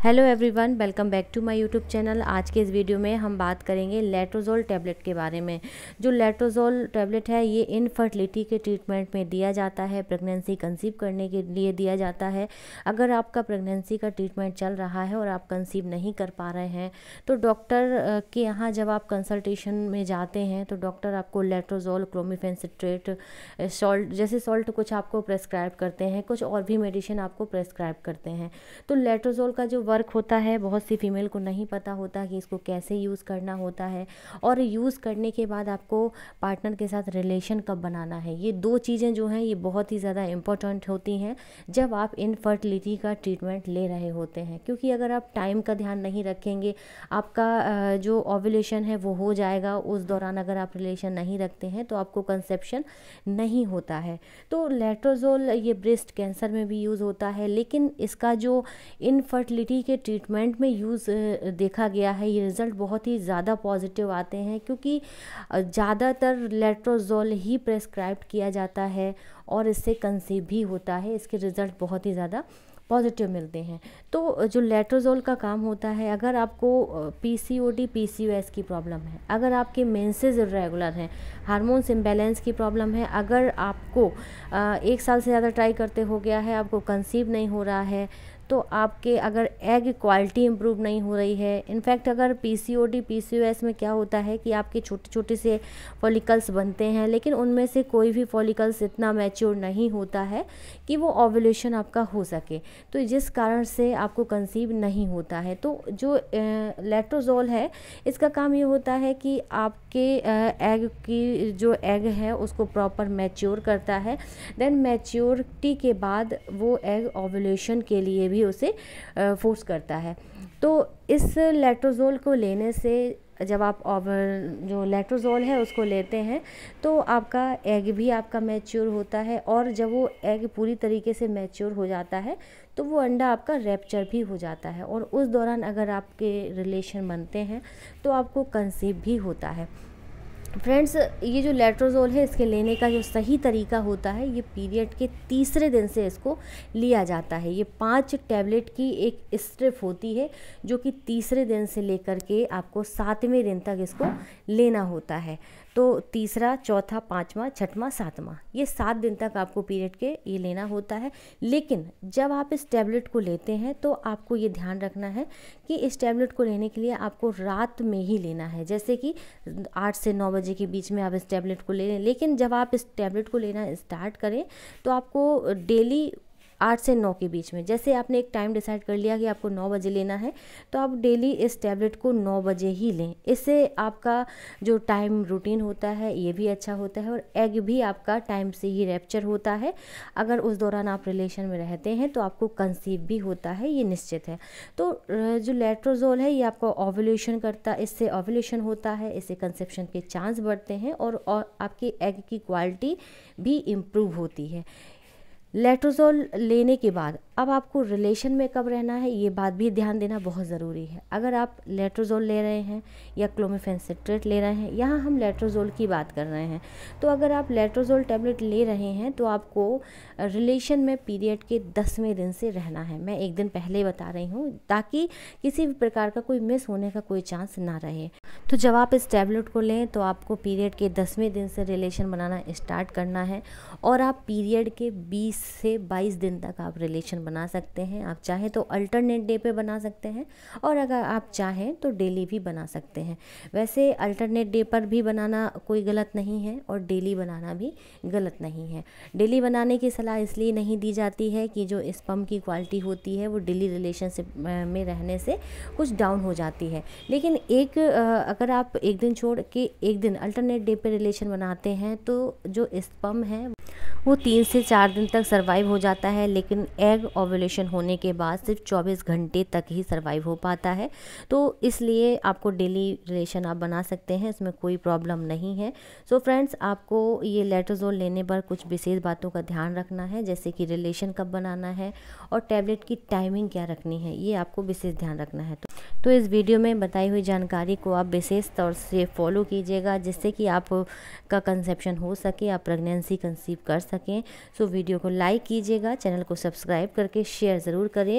Hello everyone welcome back to my YouTube channel आज के इस वीडियो में हम बात करेंगे लेट्रोजोल टैबलेट के बारे में। जो लेट्रोजोल टैबलेट है, ये इनफर्टिलिटी के ट्रीटमेंट में दिया जाता है प्रेगनेंसी कंसीव करने के लिए दिया जाता है। अगर आपका प्रेगनेंसी का ट्रीटमेंट चल रहा है और आप कंसीव नहीं कर पा रहे हैं तो डॉक्टर के यहाँ जब आप कंसल्टेशन में जाते हैं तो डॉक्टर आपको लेट्रोजोल क्लोमिफेंसिट्रेट सॉल्ट जैसे सॉल्ट कुछ आपको प्रेस्क्राइब करते हैं, कुछ और भी मेडिसिन आपको प्रेस्क्राइब करते हैं। तो लेट्रोजोल का जो वर्क होता है, बहुत सी फीमेल को नहीं पता होता कि इसको कैसे यूज़ करना होता है और यूज़ करने के बाद आपको पार्टनर के साथ रिलेशन कब बनाना है। ये दो चीज़ें जो हैं, ये बहुत ही ज़्यादा इम्पोर्टेंट होती हैं जब आप इनफर्टिलिटी का ट्रीटमेंट ले रहे होते हैं। क्योंकि अगर आप टाइम का ध्यान नहीं रखेंगे, आपका जो ओवुलेशन है वो हो जाएगा, उस दौरान अगर आप रिलेशन नहीं रखते हैं तो आपको कंसेप्शन नहीं होता है। तो लेट्रोजोल ये ब्रेस्ट कैंसर में भी यूज़ होता है, लेकिन इसका जो इनफर्टिलिटी के ट्रीटमेंट में यूज़ देखा गया है। ये रिज़ल्ट बहुत ही ज़्यादा पॉजिटिव आते हैं क्योंकि ज़्यादातर लेट्रोजोल ही प्रेस्क्राइब किया जाता है और इससे कंसीव भी होता है। इसके रिज़ल्ट बहुत ही ज़्यादा पॉजिटिव मिलते हैं। तो जो लेट्रोजोल का काम होता है, अगर आपको P C O D P C O S की प्रॉब्लम है, अगर आपके मेंसेज इरेगुलर हैं हार्मोन्स इम्बेलेंस की प्रॉब्लम है, अगर आपको एक साल से ज़्यादा ट्राई करते हो गया है, आपको कंसीव नहीं हो रहा है तो आपके अगर एग क्वालिटी इम्प्रूव नहीं हो रही है। इनफैक्ट अगर P C O D P C O S में क्या होता है कि आपके छोटे छोटे से फॉलिकल्स बनते हैं, लेकिन उनमें से कोई भी फॉलिकल्स इतना मैच्योर नहीं होता है कि वो ओवुलेशन आपका हो सके। तो जिस कारण से आपको कंसीव नहीं होता है तो जो लेट्रोजोल है, इसका काम ये होता है कि आपके एग की जो एग है, उसको प्रॉपर मैच्योर करता है। देन मैच्योरिटी के बाद वो एग ओवुलेशन के लिए भी भी उसे फोर्स करता है। तो इस लेट्रोजोल को लेने से जब आप ओवर जो लेट्रोजोल है, उसको लेते हैं तो आपका एग भी आपका मैच्योर होता है और जब वो एग पूरी तरीके से मैच्योर हो जाता है तो वो अंडा आपका रैप्चर भी हो जाता है और उस दौरान अगर आपके रिलेशन बनते हैं तो आपको कंसीव भी होता है। फ्रेंड्स ये जो लेट्रोजोल है, इसके लेने का जो सही तरीका होता है, ये पीरियड के तीसरे दिन से इसको लिया जाता है। ये पाँच टैबलेट की एक स्ट्रिप होती है, जो कि तीसरे दिन से लेकर के आपको सातवें दिन तक इसको लेना होता है। तो तीसरा, चौथा, पाँचवा, छठवा, सातवां, ये सात दिन तक आपको पीरियड के ये लेना होता है। लेकिन जब आप इस टैबलेट को लेते हैं तो आपको ये ध्यान रखना है कि इस टैबलेट को लेने के लिए आपको रात में ही लेना है। जैसे कि आठ से नौ बजे के बीच में आप इस टैबलेट को ले लें, लेकिन जब आप इस टैबलेट को लेना स्टार्ट करें तो आपको डेली आठ से नौ के बीच में। जैसे आपने एक टाइम डिसाइड कर लिया कि आपको नौ बजे लेना है तो आप डेली इस टैबलेट को नौ बजे ही लें। इससे आपका जो टाइम रूटीन होता है ये भी अच्छा होता है और एग भी आपका टाइम से ही रैप्चर होता है। अगर उस दौरान आप रिलेशन में रहते हैं तो आपको कंसीव भी होता है ये निश्चित है। तो जो लेट्रोजोल है ये आपका ओवुलेशन करता इससे ओवुलेशन होता है इससे कंसेप्शन के चांस बढ़ते हैं और, और आपके एग की क्वालिटी भी इम्प्रूव होती है। लेट्रोजोल लेने के बाद, अब आपको रिलेशन में कब रहना है, ये बात भी ध्यान देना बहुत ज़रूरी है। अगर आप लेट्रोजोल ले रहे हैं या क्लोमिफेंसिट्रेट ले रहे हैं, यहाँ हम लेट्रोजोल की बात कर रहे हैं। तो अगर आप लेट्रोजोल टैबलेट ले रहे हैं तो आपको रिलेशन में पीरियड के दसवें दिन से रहना है। मैं एक दिन पहले बता रही हूँ, ताकि किसी भी प्रकार का कोई मिस होने का कोई चांस ना रहे। तो जब आप इस टैबलेट को लें तो आपको पीरियड के दसवें दिन से रिलेशन बनाना स्टार्ट करना है, और आप पीरियड के बीस से बाईस दिन तक आप रिलेशन बना सकते हैं। आप चाहें तो अल्टरनेट डे पे बना सकते हैं और अगर आप चाहें तो डेली भी बना सकते हैं। वैसे अल्टरनेट डे पर भी बनाना कोई गलत नहीं है और डेली बनाना भी गलत नहीं है। डेली बनाने की सलाह इसलिए नहीं दी जाती है कि जो स्पम की क्वालिटी होती है वो डेली रिलेशनशिप में रहने से कुछ डाउन हो जाती है। लेकिन एक अगर आप एक दिन छोड़ के एक दिन अल्टरनेट डे पर रिलेशन बनाते हैं तो जो स्पम है वो तीन से चार दिन तक सर्वाइव हो जाता है लेकिन एग ओवुलेशन होने के बाद सिर्फ़ 24 घंटे तक ही सर्वाइव हो पाता है। तो इसलिए आपको डेली रिलेशन आप बना सकते हैं इसमें कोई प्रॉब्लम नहीं है। सो so फ्रेंड्स आपको ये लेटोजोल लेने पर कुछ विशेष बातों का ध्यान रखना है जैसे कि रिलेशन कब बनाना है और टैबलेट की टाइमिंग क्या रखनी है ये आपको विशेष ध्यान रखना है। तो, तो इस वीडियो में बताई हुई जानकारी को आप विशेष तौर से फॉलो कीजिएगा जिससे कि आप का कंसेप्शन हो सके आप प्रेगनेंसी कंसीव कर सकें। सो so वीडियो को लाइक कीजिएगा चैनल को सब्सक्राइब करके शेयर ज़रूर करें।